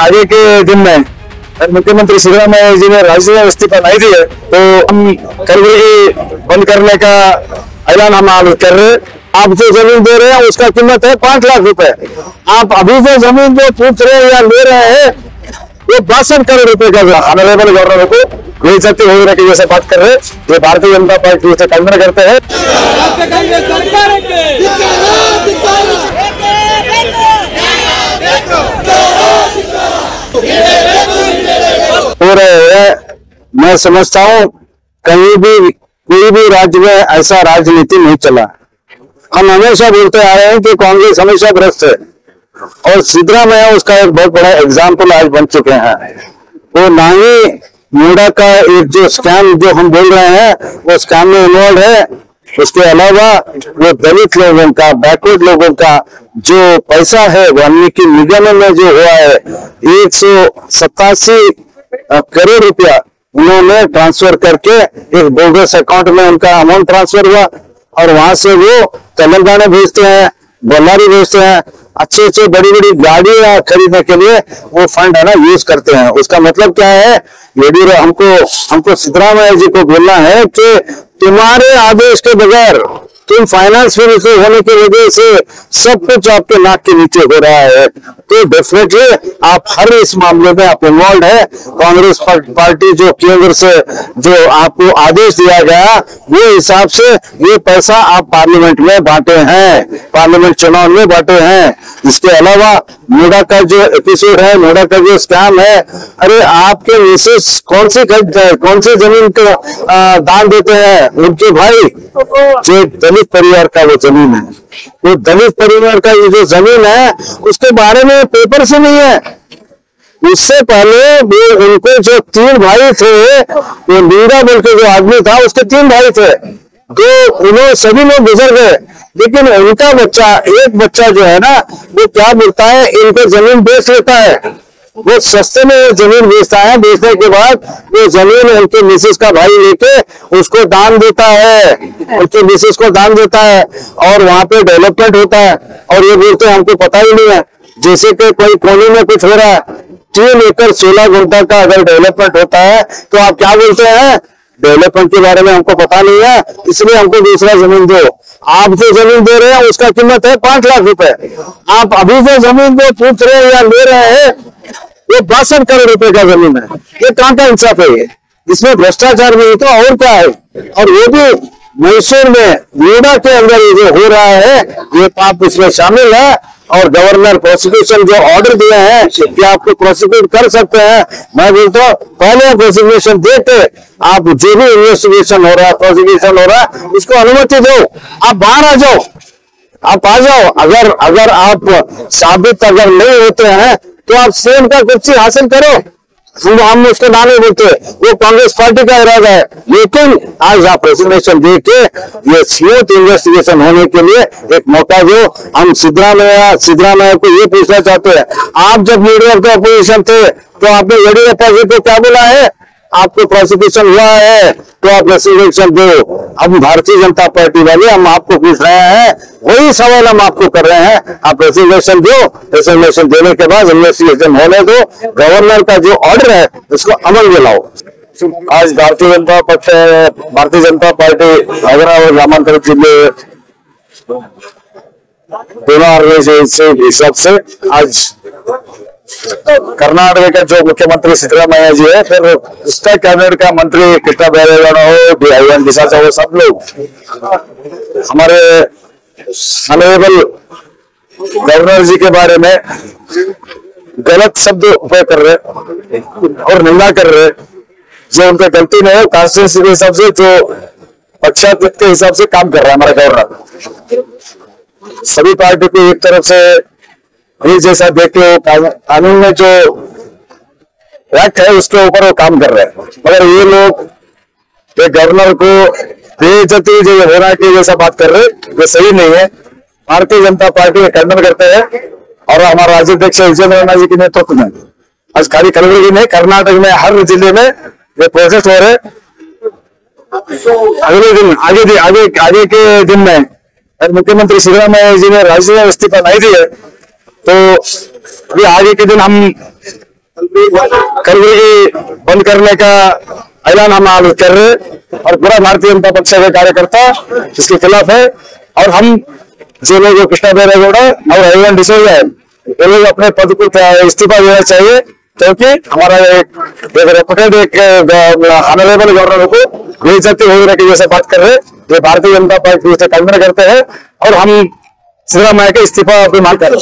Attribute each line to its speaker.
Speaker 1: आगे के दिन में मुख्यमंत्री सिद्धरामैया जी ने राज्य इस्तीफा नहीं दिए तो हम कलवरी बंद करने का ऐलान हम आज कर रहे आप जो ज़मीन दे रहे हैं, उसका कीमत है पाँच लाख रुपए। आप अभी जो ज़मीन जो पूछ रहे हैं या ले रहे हैं ये बासठ करोड़ रुपए का ऑनरेबल गवर्नर को बेइज्जती होने की जैसे बात कर रहे हैं, ये भारतीय जनता पार्टी से खंडन करते हैं। रहे हैं, मैं समझता हूँ, कहीं भी, कोई भी राज्य में ऐसा राजनीति नहीं चला। हम हमेशा बोलते आ रहे हैं कि कांग्रेस हमेशा भ्रष्ट है, और सिद्धरामैया उसका एक बहुत बड़ा एग्ज़ाम्पल आज बन चुके हैं। वो ना ही नोएडा का एक जो स्कैम जो हम बोल रहे हैं, वो स्कैम में इन्वॉल्व है। उसके अलावा वो दलित लोगों का, बैकवर्ड लोगों का जो पैसा है वाल्मीकि निगम में जो हुआ है, एक सौ सतासी करोड़ रुपया उन्होंने ट्रांसफ़र करके एक बोगस अकाउंट में उनका अमाउंट ट्रांसफ़र हुआ और वहाँ से वो तेलंगाना भेजते हैं, बल्लारी भेजते हैं अच्छे अच्छे बड़ी बड़ी गाड़ियाँ खरीदने के लिए वो फंड है ना यूज़ करते हैं। उसका मतलब क्या है? येडियूरप्पा हमको हमको सिद्धरामैया जी को बोलना है कि तुम्हारे आदेश के बगैर तुम फाइनेंस मिनिस्टर होने की वजह से सब कुछ आपके नाक के नीचे हो रहा है। तो डेफिनेटली आप हर इस मामले में आप इन्वॉल्व है। कांग्रेस पार्टी जो केंद्र से, जो आपको आदेश दिया गया, वो हिसाब से ये पैसा आप पार्लियामेंट में बांटे हैं। पार्लियामेंट चुनाव में बांटे हैं। इसके अलावा नोएडा का जो एपिसोड है नोएडा का जो स्कैम है, अरे आपके मिसेस कौन सी कौन सी ज़मीन को दान देते हैं? उनके भाई, जो दलित परिवार का वो ज़मीन है। वो दलित परिवार का ये जो ज़मीन है, उसके बारे में पेपर से नहीं है। उससे पहले वो, उनको जो तीन भाई थे, वो मीरा बोल के जो आदमी था, उसके तीन भाई थे। तो उन्होंने सभी लोग गुजर गए। लेकिन उनका बच्चा, एक बच्चा जो है ना, वो क्या बोलता है, इनको ज़मीन बेच लेता है। वो सस्ते में ज़मीन बेचता है। बेचने के बाद वो ज़मीन उनके मिसेस का भाई लेके उसको दान देता है। उनके मिसेस को दान देता है और वहाँ पे डेवलपमेंट होता है। और ये बोलते हैं, हमको पता ही नहीं है। जैसे कि कोई कोने में कुछ हो रहा है, तीन एकड़ सोलह घंटा का अगर डेवलपमेंट होता है तो आप क्या बोलते हैं? डेवलपमेंट के बारे में हमको पता नहीं है, इसलिए हमको दूसरा ज़मीन दो। आप जो ज़मीन दे रहे हैं, उसका कीमत है पाँच लाख रुपए। आप अभी जो ज़मीन जो पूछ रहे हैं या ले रहे हैं, ये बासठ करोड़ रुपए का ज़मीन है। ये कहाँ का इंसाफ है ये। इसमें भ्रष्टाचार भी तो और क्या है? और वो भी मैसूर में नोएडा के अंदर ये जो हो रहा है, ये पाप इसमें शामिल है और गवर्नर प्रोसिक्यूशन जो ऑर्डर दिए है कि आपको प्रोसिक्यूट कर सकते हैं। मैं बोलता हूँ, पहले प्रोसिक्यूशन देते, आप जो भी इन्वेस्टिगेशन हो रहा है प्रोसिक्यूशन हो रहा है उसको अनुमति दो। आप बाहर आ जाओ। आप आ जाओ। अगर अगर आप साबित अगर नहीं होते हैं तो आप सीएम का कुर्सी हासिल करो। हम हम नाम नहीं बोलते, वो कांग्रेस पार्टी का इरादा है लेकिन आज आप रेजिग्नेशन दे के ये स्मूथ इन्वेस्टिगेशन होने के लिए एक मौका दो। हम सिद्धरामैया सिद्धरामैया को ये पूछना चाहते हैं, आप जब लीडर ऑफ़ द अपोजिशन थे तो आपने येडियूरप्पा जी को क्या बोला है? आपको प्रोसिक्यूशन हुआ है तो आप रेसिग्नेशन दो। हम भारतीय जनता पार्टी वाले हम आपको पूछ रहे हैं, वही सवाल हम आपको कर रहे हैं। आप रेसिग्नेशन दो रेसिग्नेशन देने के बाद इन्वेस्टिगेशन होने दो। गवर्नर का जो ऑर्डर है, उसको अमल में लाओ। आज भारतीय जनता पक्ष, भारतीय जनता पार्टी नगरा और ग्रामांतरित ज़िले दोनों ऑर्गेनाइजेशन के हिसाब से आज कर्नाटक का जो मुख्यमंत्री सिद्धरामैया जी है, फिर उसका कैबिनेट का मंत्री कृष्णा बैरेगौड़ा हो आईवन डिसाचा हो सब लोग। हमारे अनेबल गवर्नर जी के बारे में गलत शब्द उपयोग कर रहे और निंदा कर रहे जो उनका गलती नहीं है कॉन्स्टिट्यूंसी के हिसाब से, जो पक्षाधिपति के हिसाब से काम कर रहा है हमारा गवर्नर सभी पार्टी को एक तरफ़ से ये जैसा देख वो कानून में जो एक्ट है, उसके ऊपर वो काम कर रहे हैं। मगर ये लोग, ये गवर्नर को बेजती जो रहा कि जैसा बात कर रहे ये सही नहीं है। भारतीय जनता पार्टी खंडन करते हैं और हमारा राज्याध्यक्ष विजय नारायण जी के नेतृत्व में। आज खाली कलबुर्गी में कर्नाटक में, हर ज़िले में ये प्रोजेक्ट हो रहे अगले दिन, आगे दि- आगे आगे के दिन में, मुख्यमंत्री सिद्धरामैया जी ने राज्य में इस्तीफा नहीं दिए तो अभी आगे के दिन हम कलबुर्गी बंद करने का ऐलान हम आज कर रहे और पूरा भारतीय जनता पक्ष का कार्यकर्ता इसके खिलाफ है और हम जो लोग कृष्णा बैरेगौड़ा और एवन डिसोजा है ये लोग अपने पद को इस्तीफा देना चाहिए, क्योंकि हमारा एक रेपुटेड एक ऑनरेबल गवर्नर को बेइज्जती होने की जैसे बात कर रहे हैं, ये भारतीय जनता पार्टी से खंडन करते हैं और हम सिद्धरामैया का इस्तीफा अपनी मांग कर रहे हैं।